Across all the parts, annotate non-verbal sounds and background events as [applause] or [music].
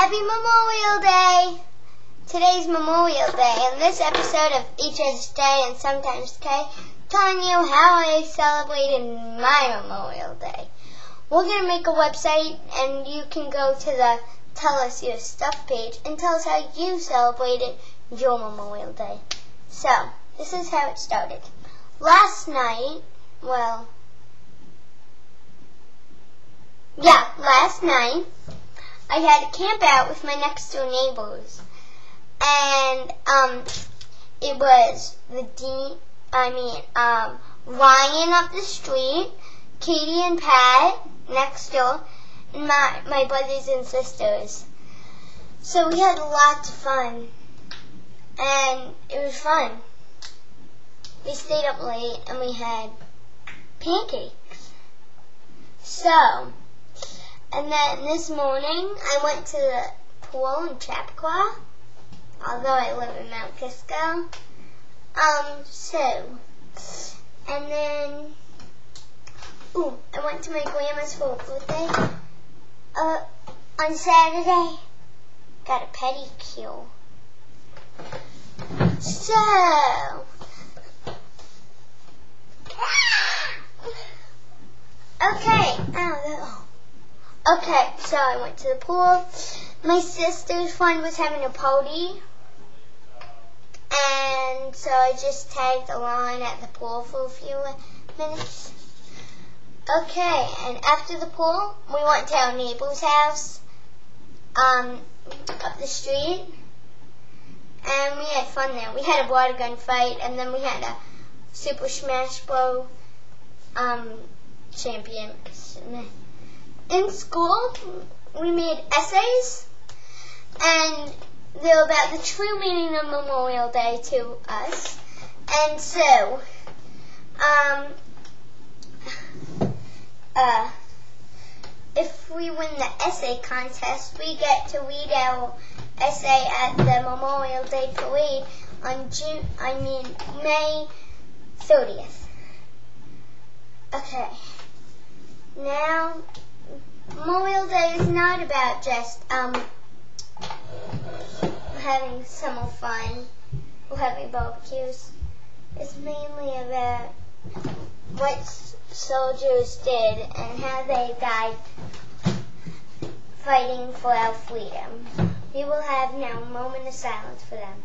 Happy Memorial Day! Today's Memorial Day, and this episode of Each Day and Sometimes K, telling you how I celebrated my Memorial Day. We're going to make a website, and you can go to the Tell Us Your Stuff page and tell us how you celebrated your Memorial Day. So, this is how it started. Last night, well, yeah, last night, I had a camp out with my next door neighbors. And, um, it was the D, I mean, um, Ryan up the street, Katie and Pat next door, and my, my brothers and sisters. So we had lots of fun. And it was fun. We stayed up late and we had pancakes. So, and then this morning, I went to the pool in Chappaqua, although I live in Mount Kisco. Um, so, and then, ooh, I went to my grandma's for a birthday. Uh, on Saturday, got a pedicure. So, [laughs] okay, oh, Okay, so I went to the pool. My sister's friend was having a party. And so I just tagged along at the pool for a few minutes. Okay, and after the pool, we went to our neighbor's house um, up the street. And we had fun there. We had a water gun fight, and then we had a Super Smash Bros. Um, champion in school, we made essays, and they were about the true meaning of Memorial Day to us. And so, um, uh, if we win the essay contest, we get to read our essay at the Memorial Day parade on June, I mean May 30th. Okay. Now Memorial Day is not about just um, having summer fun or having barbecues. It's mainly about what soldiers did and how they died fighting for our freedom. We will have now a moment of silence for them.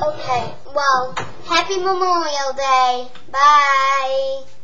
Okay, well, happy Memorial Day. Bye.